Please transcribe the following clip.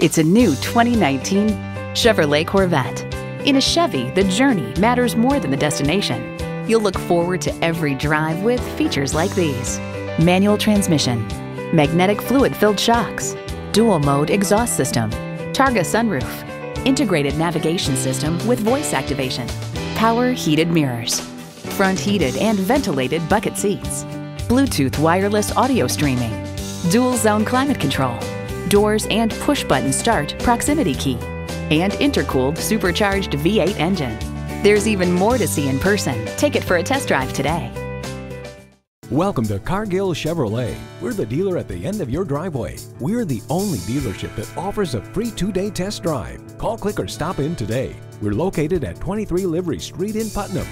It's a new 2019 Chevrolet Corvette. In a Chevy, the journey matters more than the destination. You'll look forward to every drive with features like these. Manual transmission, magnetic fluid-filled shocks, dual mode exhaust system, Targa sunroof, integrated navigation system with voice activation, power heated mirrors, front heated and ventilated bucket seats, Bluetooth wireless audio streaming, dual zone climate control, doors and push button start proximity key, and intercooled supercharged V8 engine. There's even more to see in person. Take it for a test drive today. Welcome to Cargill Chevrolet. We're the dealer at the end of your driveway. We're the only dealership that offers a free two-day test drive. Call, click, or stop in today. We're located at 23 Livery Street in Putnam.